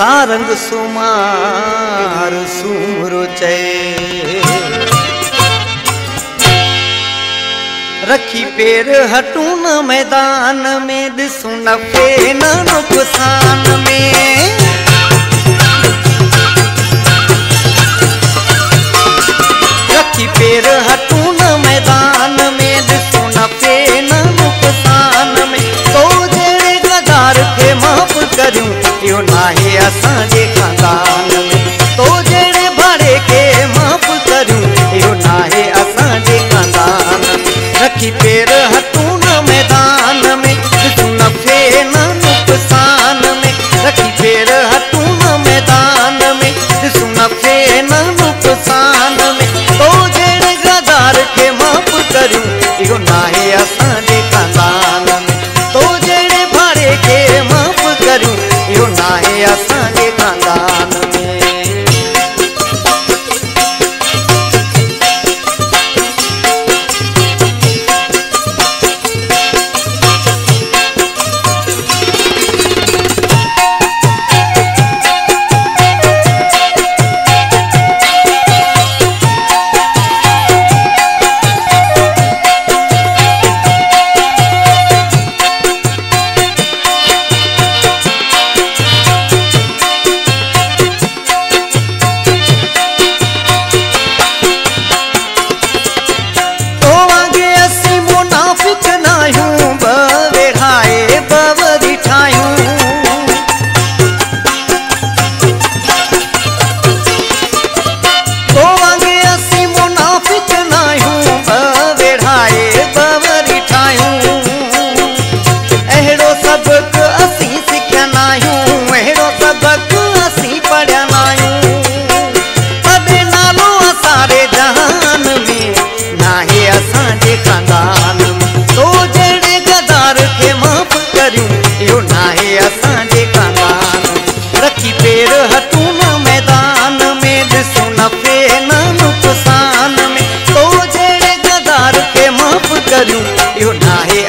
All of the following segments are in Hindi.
सारंग सुमार सूमरो चए रखी पेर हटूं न मैदान में ॾिसूं नफ़े न नुक़सान में। रखी पेर हटूं न मैदान में ॾिसूं नफ़े न नुक़सान में। तो जहिड़े गदार खे माफ़ करियूं, इहो नाहे तो जहिड़े भाड़े खे माफ़ मैदान में ॾिसूं नफ़े न नुक़सान में। मैदान में तो जहिड़े गदार खे माफ़ करियूं इहो नाहे करियूं इहो नाहे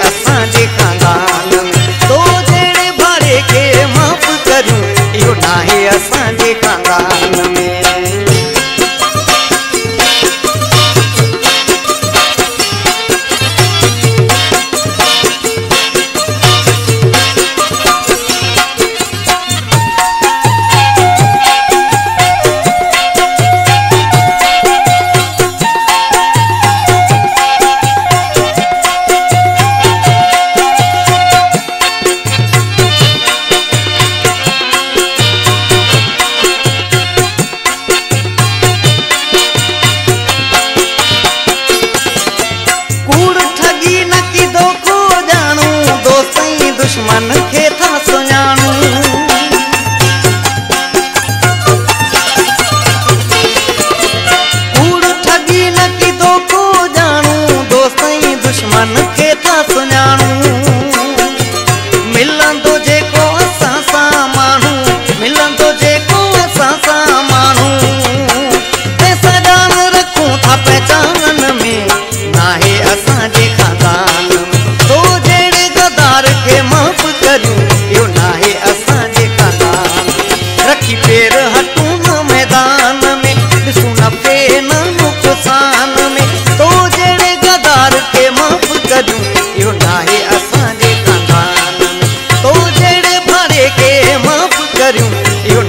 दुश्मन खे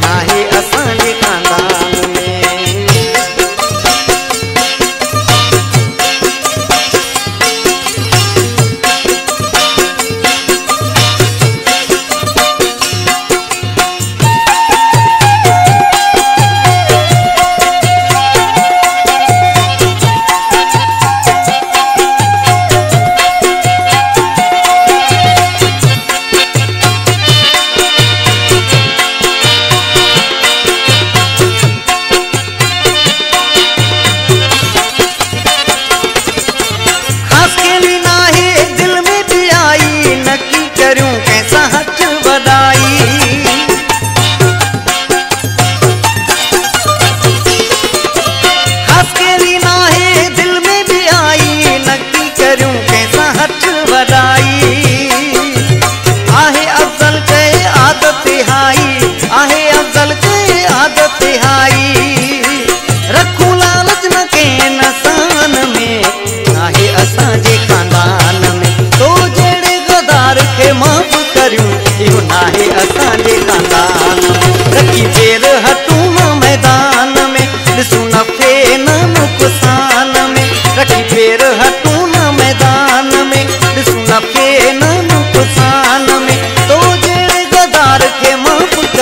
नाहे असांजे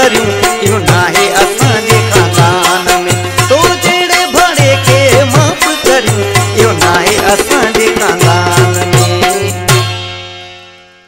करूँ।